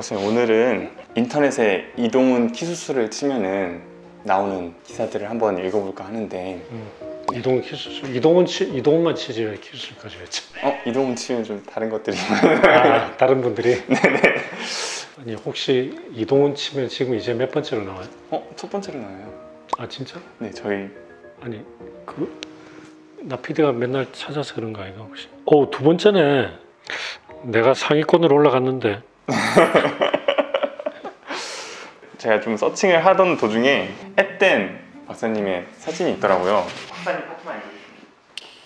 박사님 오늘은 인터넷에 이동훈 키 수술을 치면은 나오는 기사들을 한번 읽어볼까 하는데 이동훈 키수술 이동훈 치 이동훈만 치지 왜 키수술까지 했지? 어 이동훈 치면 좀 다른 것들이 아 다른 분들이 아니 혹시 이동훈 치면 지금 이제 몇 번째로 나와요? 어첫 번째로 나와요. 아 진짜? 네 저희 아니 그 나 PD가 맨날 찾아서 그런가 이거 혹시? 어두 번째네. 내가 상위권으로 올라갔는데 제가 좀 서칭을 하던 도중에 앳된 박사님의 사진이 있더라고요. 박사님 파트만 읽어주시면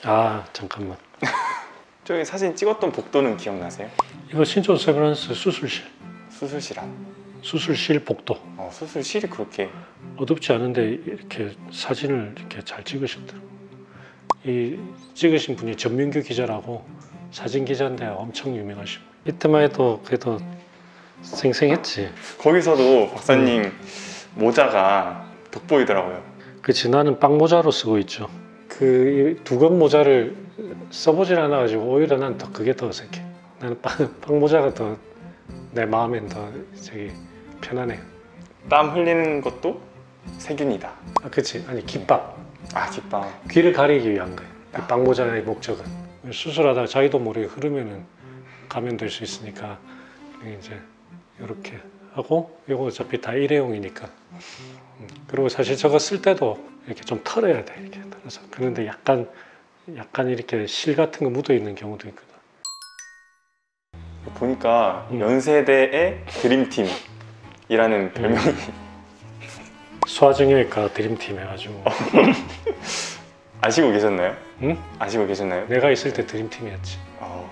아 잠깐만 저기 사진 찍었던 복도는 기억나세요? 이거 신촌 세브란스 수술실 수술실 앞. 수술실 복도 어, 수술실이 그렇게 어둡지 않은데 이렇게 사진을 이렇게 잘 찍으셨더라고. 이 찍으신 분이 전민규 기자라고 사진 기자인데 엄청 유명하신 분. 이때만 해도 그래도 생생했지. 거기서도 박사님 모자가 돋보이더라고요. 그치 나는 빵 모자로 쓰고 있죠. 그 두건 모자를 써보질 않아가지고 오히려 난 더 그게 더 어색해. 나는 빵, 빵 모자가 더 내 마음엔 더 저기 편하네. 땀 흘리는 것도 세균이다. 아 그치 아니 깃밥 아 깃방. 귀를 가리기 위한 거예요. 이빵 모자의 목적은 수술하다 자기도 모르게 흐르면은 감염될 수 있으니까 이제 이렇게 하고 이거 어차피 다 일회용이니까 음, 그리고 사실 저거 쓸 때도 이렇게 좀 털어야 돼 이렇게 털어서 그런데 약간 약간 이렇게 실 같은 거 묻어 있는 경우도 있거든. 보니까 음. 연세대의 드림팀이라는 별명이 소아정형외과 드림팀 해가지고 아시고 계셨나요? 응? 아시고 계셨나요? 내가 있을 때 드림팀이었지. 어,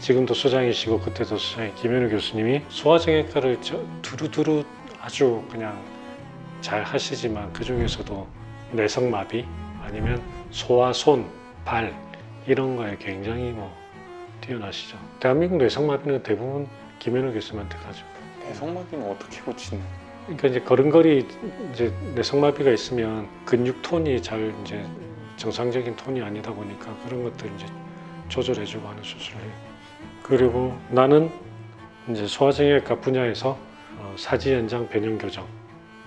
지금도 소장이시고 그때도 소장이 김현우 교수님이 소아정형외과를 저 두루두루 아주 그냥 잘 하시지만 그 중에서도 뇌성마비 아니면 소아 손, 발 이런 거에 굉장히 뭐 뛰어나시죠. 대한민국 뇌성마비는 대부분 김현우 교수님한테 가죠. 대성마비는 어떻게 고치는? 그러니까 이제 걸음걸이 이제 뇌성마비가 있으면 근육 톤이 잘 이제 정상적인 톤이 아니다 보니까 그런 것들 이제 조절해주고 하는 수술을 해요. 그리고 나는 이제 소아정형외과 분야에서 어, 사지 연장 변형 교정,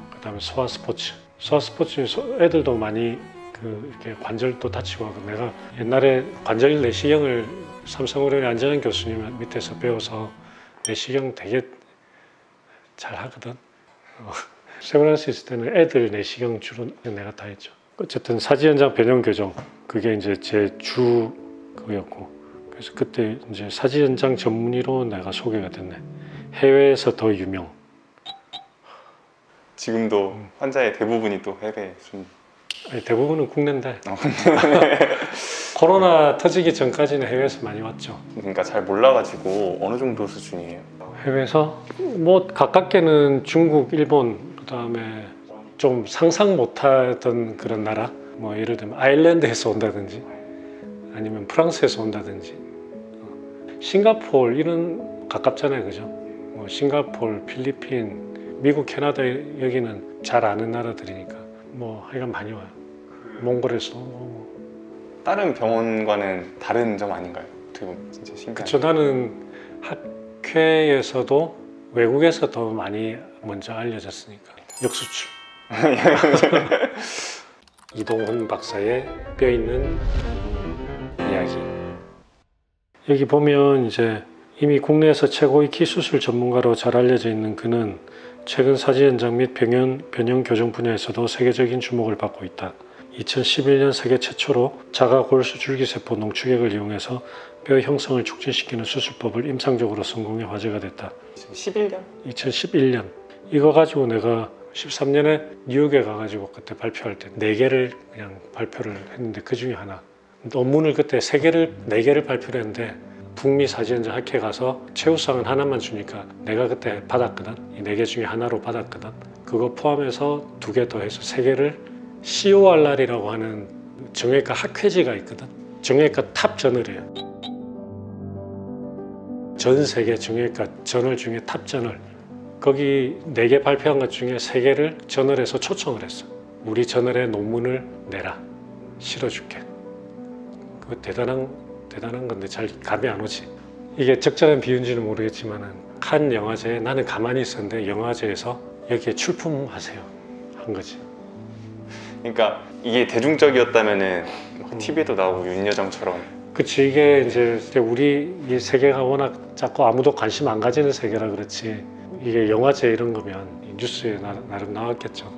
그 다음에 소아 스포츠. 소아 스포츠 소- 애들도 많이 그 이렇게 관절도 다치고 하고 내가 옛날에 관절 내시경을 삼성의료의 안전한 교수님 밑에서 배워서 내시경 되게 잘 하거든. 어, 세브란스 있을 때는 애들 내시경 주로 내가 다 했죠. 어쨌든 사지 연장 변형 교정 그게 이제 제 주 그거였고 그래서 그때 이제 사지 연장 전문의로 내가 소개가 됐네. 해외에서 더 유명. 지금도 음. 환자의 대부분이 또 해외 순. 아니, 대부분은 국내인데 어, 코로나 터지기 전까지는 해외에서 많이 왔죠. 그러니까 잘 몰라가지고 어느 정도 수준이에요? 해외에서 뭐 가깝게는 중국, 일본 그다음에 좀 상상 못하던 그런 나라 뭐 예를 들면 아일랜드에서 온다든지 아니면 프랑스에서 온다든지 어, 싱가포르 이런 가깝잖아요 그죠 뭐 싱가포르 필리핀 미국 캐나다 여기는 잘 아는 나라들이니까 뭐 하여간 많이 와요 몽골에서 뭐. 다른 병원과는 다른 점 아닌가요? 어떻게 보면 진짜 신기한. 그쵸 나는 학회에서도 외국에서 더 많이 먼저 알려졌으니까 역수출 이동훈 박사의 뼈 있는 이야기 여기 보면 이제 이미 국내에서 최고의 키 수술 전문가로 잘 알려져 있는 그는 최근 사지 연장 및 병현, 변형 교정 분야에서도 세계적인 주목을 받고 있다. 2011년 세계 최초로 자가 골수 줄기세포 농축액을 이용해서 뼈 형성을 촉진시키는 수술법을 임상적으로 성공해 화제가 됐다. 지금 11년? 2011년 이거 가지고 내가 13년에 뉴욕에 가가지고 그때 발표할 때 네 개를 그냥 발표를 했는데 그 중에 하나. 논문을 그때 세 개를 네 개를 발표를 했는데 북미 사지연자 학회 가서 최우수상은 하나만 주니까 내가 그때 받았거든. 이 네 개 중에 하나로 받았거든. 그거 포함해서 두 개 더 해서 세 개를 CORR이라고 하는 정형외과 학회지가 있거든. 정형외과 top journal이에요. 전 세계 정형외과 저널 중에 top journal 거기 네 개 발표한 것 중에 세 개를 저널에서 초청을 했어. 우리 저널에 논문을 내라. 실어줄게. 그거 대단한 대단한 건데 잘 감이 안 오지. 이게 적절한 비유인지는 모르겠지만은 칸 영화제에 나는 가만히 있었는데 영화제에서 여기에 출품하세요 한 거지. 그러니까 이게 대중적이었다면은 음. TV에도 나오고 윤여정처럼 그치 이게 이제 우리 이 세계가 워낙 작고 아무도 관심 안 가지는 세계라 그렇지 이게 영화제 이런 거면 이 뉴스에 나, 나름 나왔겠죠.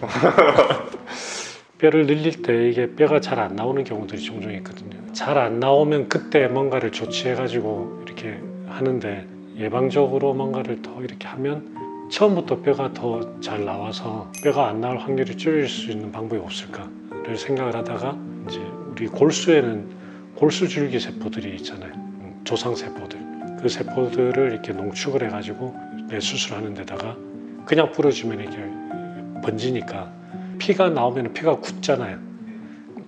뼈를 늘릴 때 이게 뼈가 잘 안 나오는 경우들이 종종 있거든요. 잘 안 나오면 그때 뭔가를 조치해가지고 이렇게 하는데 예방적으로 뭔가를 더 이렇게 하면 처음부터 뼈가 더 잘 나와서 뼈가 안 나올 확률이 줄일 수 있는 방법이 없을까를 생각을 하다가 이제 우리 골수에는 골수 줄기 세포들이 있잖아요. 음, 조상 세포들. 그 세포들을 이렇게 농축을 해가지고 내 수술하는 데다가 그냥 뿌려주면 이렇게 번지니까 피가 나오면 피가 굳잖아요.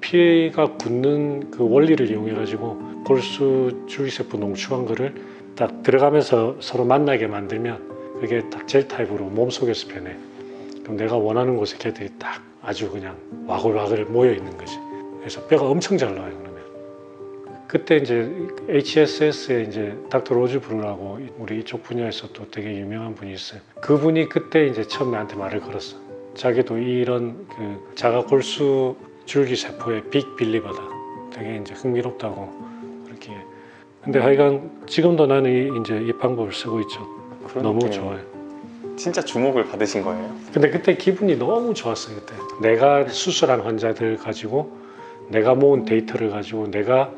피가 굳는 그 원리를 이용해 가지고 골수 줄기세포 농축한 거를 딱 들어가면서 서로 만나게 만들면 그게 딱 gel type으로 몸속에서 변해. 그럼 내가 원하는 곳에 걔들이 딱 아주 그냥 와글와글 모여 있는 거지. 그래서 뼈가 엄청 잘 나와요. 그때 이제 HSS에 이제 닥터 로즈 브루라고 우리 이쪽 분야에서 또 되게 유명한 분이 있어요. 그분이 그때 이제 처음 나한테 말을 걸었어. 자기도 이런 그 자가 골수 줄기 세포의 big believer다. 되게 이제 흥미롭다고 그렇게. 근데 하여간 지금도 나는 이- 이제 이 방법을 쓰고 있죠. 너무. 좋아요. 진짜 주목을 받으신 거예요. 근데 그때 기분이 너무 좋았어요 그때 내가 수술한 환자들 가지고 내가 모은 데이터를 가지고 내가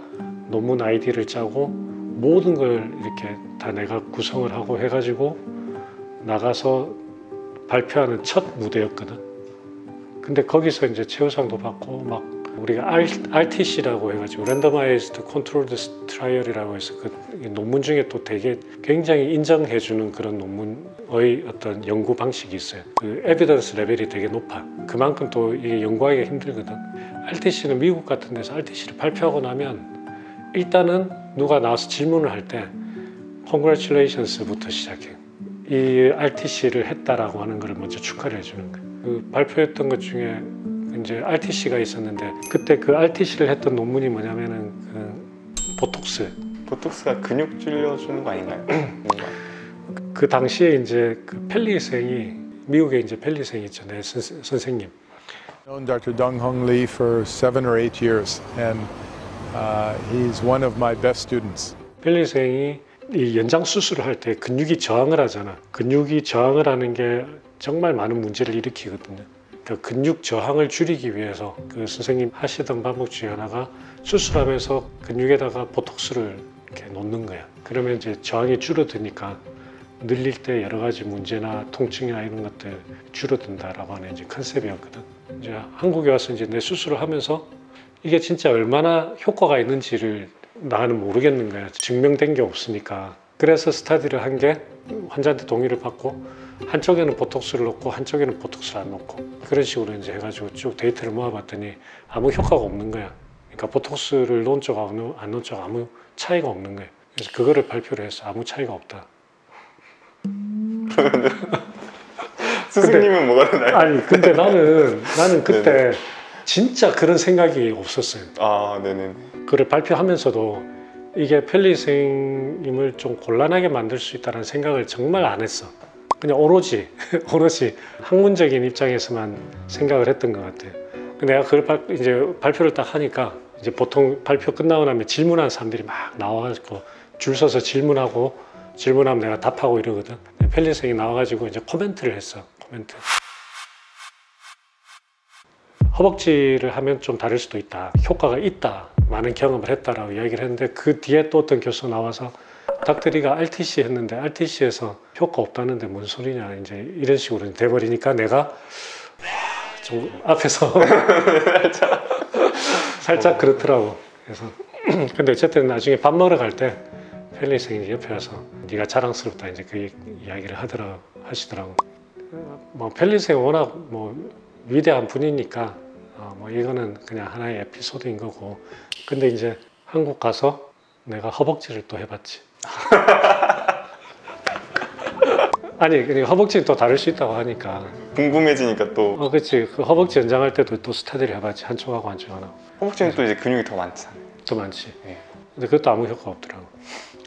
논문 아이디를 짜고 모든 걸 이렇게 다 내가 구성을 하고 해가지고 나가서 발표하는 첫 무대였거든 근데 거기서 이제 최우상도 받고 막 우리가 RTC라고 해가지고 randomized controlled trial이라고 해서 그 논문 중에 또 되게 굉장히 인정해주는 그런 논문의 어떤 연구 방식이 있어요. 그 evidence 레벨이 되게 높아. 그만큼 또 이게 연구하기가 힘들거든. RTC는 미국 같은 데서 RTC를 발표하고 나면 일단은 누가 나와서 질문을 할 때 congratulations부터 시작해. 이 RTC를 했다라고 하는 걸 먼저 축하를 해주는 거예요. 그 발표했던 것 중에 이제 RTC가 있었는데 그때 그 RTC를 했던 논문이 뭐냐면은 그 보톡스 보톡스가 근육 줄여주는 거 아닌가요? 그 당시에 이제 그 펠리생이 미국에 이제 펠리생 있죠 내 선, 선생님 known Dr. Dong Hong Lee for seven or eight years, and uh, he's one of my best students. 펠리생이 이 연장 수술을 할 때 근육이 저항을 하잖아 근육이 저항을 하는 게 정말 많은 문제를 일으키거든요 그 근육 저항을 줄이기 위해서 그 선생님 하시던 방법 중에 하나가 수술하면서 근육에다가 보톡스를 이렇게 놓는 거야 그러면 이제 저항이 줄어드니까 늘릴 때 여러 가지 문제나 통증이나 이런 것들 줄어든다라고 하는 이제 컨셉이었거든. 이제 한국에 와서 이제 내 수술을 하면서 이게 진짜 얼마나 효과가 있는지를 나는 모르겠는 거야. 증명된 게 없으니까. 그래서 스타디를 한 게 환자한테 동의를 받고 한쪽에는 보톡스를 놓고 한쪽에는 보톡스를 안 놓고 그런 식으로 이제 해가지고 쭉 데이터를 모아봤더니 아무 효과가 없는 거야. 그러니까 보톡스를 놓은 쪽하고 안 놓은 쪽 아무 차이가 없는 거예요. 그래서 그거를 발표를 했어. 아무 차이가 없다. 스승님은 뭐가 되나요? 아니 근데 나는 나는 그때 진짜 그런 생각이 없었어요. 아, 네네. 그걸 발표하면서도 이게 펠리생님을 좀 곤란하게 만들 수 있다는 생각을 정말 안 했어. 그냥 오로지 오로지 학문적인 입장에서만 생각을 했던 것 같아요. 내가 그걸 발, 이제 발표를 딱 하니까 이제 보통 발표 끝나고 나면 질문하는 사람들이 막 나와가지고 줄 서서 질문하고 질문하면 내가 답하고 이러거든. 펠리생이 나와가지고 이제 코멘트를 했어. 코멘트. 허벅지를 하면 좀 다를 수도 있다. 효과가 있다. 많은 경험을 했다라고 이야기를 했는데 그 뒤에 또 어떤 교수 나와서 닥터리가 RTC 했는데 RTC에서 효과 없다는데 뭔 소리냐 이제 이런 식으로 돼버리니까 내가 와, 좀 앞에서 살짝 그렇더라고. 그래서 근데 어쨌든 나중에 밥 먹으러 갈 때 펠리생이 옆에 와서 네가 자랑스럽다 이제 그 이야기를 하더라 하시더라고. 뭐 펠리생 워낙 뭐 위대한 분이니까 어, 뭐 이거는 그냥 하나의 에피소드인 거고. 근데 이제 한국 가서 내가 허벅지를 또 해봤지. 아니 허벅지는 또 다를 수 있다고 하니까. 궁금해지니까 또. 어 그치. 그 허벅지 연장할 때도 또 스타디를 해봤지. 한쪽 하고 한쪽하고. 허벅지는 또 이제 근육이 더 많잖아요. 더 많지. 네. 근데 그것도 아무 효과 없더라고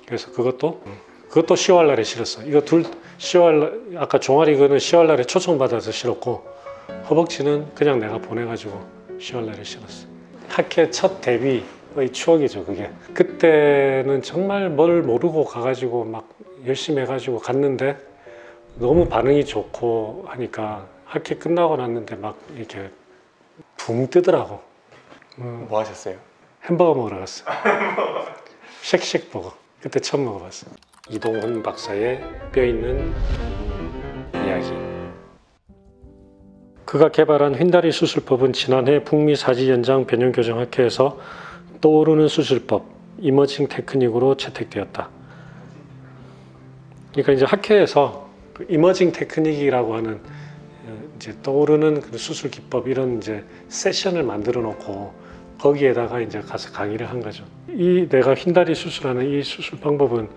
그래서 그것도 그것도 10월 날에 실었어. 이거 둘 10월 날- 아까 종아리 그는 10월 날에 초청 받아서 실었고 허벅지는 그냥 내가 보내가지고 10월 날에 실었어. 학회 첫 데뷔의 추억이죠 그게. 그때는 정말 뭘 모르고 가가지고 막 열심히 해가지고 갔는데 너무 반응이 좋고 하니까 학회 끝나고 났는데 막 이렇게 붕 뜨더라고. 음, 뭐 하셨어요? 햄버거 먹으러 갔어. 쉑쉑 버거. 그때 처음 먹어봤어. 이동훈 박사의 뼈 있는 이야기. 그가 개발한 휜다리 수술법은 지난해 북미 사지 연장 변형 교정 학회에서 떠오르는 수술법 이머징 테크닉으로 채택되었다. 그러니까 이제 학회에서 그 이머징 테크닉이라고 하는 어, 이제 떠오르는 그 수술 기법 이런 이제 세션을 만들어 놓고 거기에다가 이제 가서 강의를 한 거죠. 이 내가 휜다리 수술하는 이 수술 방법은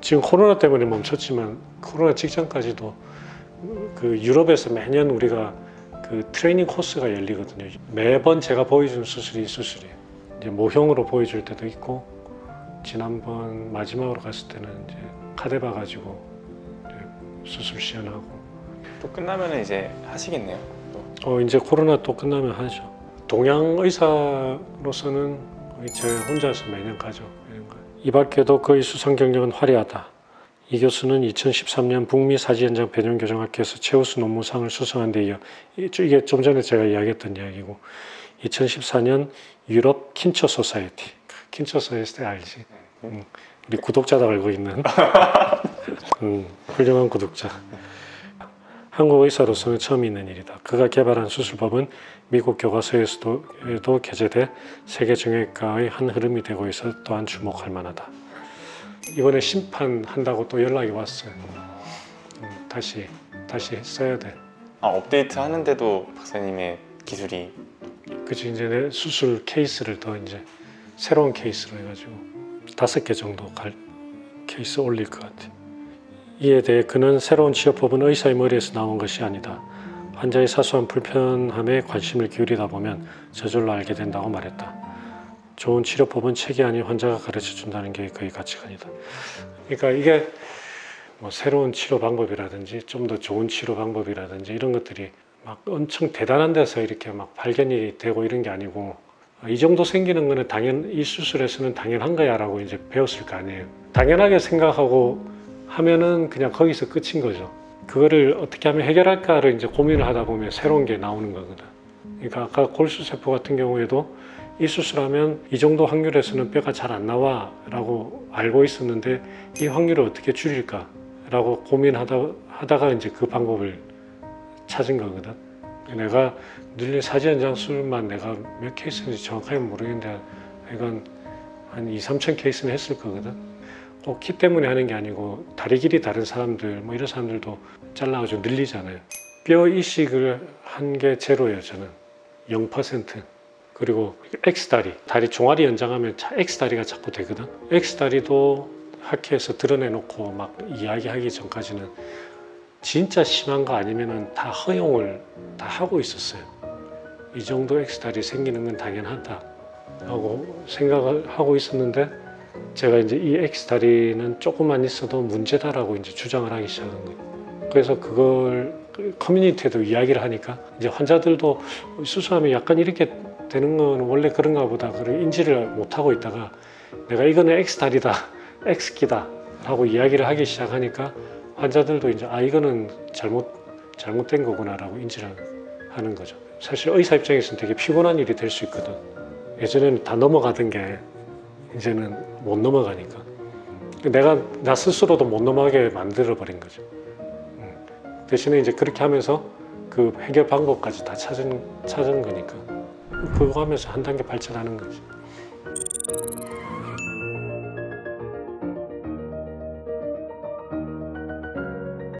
지금 코로나 때문에 멈췄지만 코로나 직전까지도 그 유럽에서 매년 우리가 그 트레이닝 코스가 열리거든요. 매번 제가 보여주는 수술이 이 수술이에요. 이제 모형으로 보여줄 때도 있고 지난번 마지막으로 갔을 때는 이제 카데바 가지고 이제 수술 시연하고 또 끝나면은 이제 하시겠네요. 또. 어 이제 코로나 또 끝나면 하죠. 동양 의사로서는 제 혼자서 매년 가죠. 이 밖에도 그의 수상 경력은 화려하다. 이 교수는 2013년 북미 사지 현장 변형 교정학회에서 최우수 논문상을 수상한 데 이어 이- 이게 좀 전에 제가 이야기했던 이야기고 2014년 유럽 킨처 소사이티 킨처 소사이티 알지? 음, 우리 구독자도 알고 있는 음, 훌륭한 구독자. 한국 의사로서는 처음 있는 일이다. 그가 개발한 수술법은 미국 교과서에서도 게재돼 세계 정형외과의 한 흐름이 되고 있어 또한 주목할 만하다. 이번에 심판한다고 또 연락이 왔어요. 음, 다시 다시 써야 돼. 아 업데이트 하는데도 박사님의 기술이 그치 이제 내 수술 케이스를 더 이제 새로운 케이스로 해가지고 다섯 개 정도 갈 케이스 올릴 것 같아. 이에 대해 그는 새로운 치료법은 의사의 머리에서 나온 것이 아니다. 환자의 사소한 불편함에 관심을 기울이다 보면 저절로 알게 된다고 말했다. 좋은 치료법은 책이 아닌 환자가 가르쳐 준다는 게 그의 가치관이다. 그러니까 이게 뭐 새로운 치료 방법이라든지 좀 더 좋은 치료 방법이라든지 이런 것들이 막 엄청 대단한 데서 이렇게 막 발견이 되고 이런 게 아니고 아, 이 정도 생기는 거는 당연 이 수술에서는 당연한 거야라고 이제 배웠을 거 아니에요. 당연하게 생각하고 하면은 그냥 거기서 끝인 거죠. 그거를 어떻게 하면 해결할까를 이제 고민을 하다 보면 새로운 게 나오는 거거든. 그러니까 아까 골수세포 같은 경우에도 이 수술하면 이 정도 확률에서는 뼈가 잘 안 나와 라고 알고 있었는데 이 확률을 어떻게 줄일까 라고 고민하다 하다가 이제 그 방법을 찾은 거거든. 내가 늘린 사지 현장 수술만 내가 몇 케이스인지 정확하게 모르겠는데 이건 한 2, 3천 케이스는 했을 거거든. 꼭키 때문에 하는 게 아니고 다리 길이 다른 사람들 뭐 이런 사람들도 잘라가지고 늘리잖아요. 뼈 이식을 한 게 제로예요 저는 0% 그리고 X 다리 다리 종아리 연장하면 차- X 다리가 자꾸 되거든. X 다리도 학회에서 드러내놓고 막 이야기하기 전까지는 진짜 심한 거 아니면은 다 허용을 다 하고 있었어요. 이 정도 X달이 생기는 건 당연하다 하고 생각을 하고 있었는데 제가 이제 이 X다리는 조금만 있어도 문제다라고 이제 주장을 하기 시작한 거예요. 그래서 그걸 그 커뮤니티에도 이야기를 하니까 이제 환자들도 수술하면 약간 이렇게 되는 건 원래 그런가 보다 그래 인지를 못 하고 있다가 내가 이거는 X다리다 X기다 라고 이야기를 하기 시작하니까 환자들도 이제 아 이거는 잘못 잘못된 거구나라고 인지를 하는 거죠. 사실 의사 입장에서는 되게 피곤한 일이 될 수 있거든. 예전에는 다 넘어가던 게 이제는 못 넘어가니까 내가 나 스스로도 못 넘어가게 만들어 버린 거죠. 음. 대신에 이제 그렇게 하면서 그 해결 방법까지 다 찾은 찾은 거니까 그거 하면서 한 단계 발전하는 거지.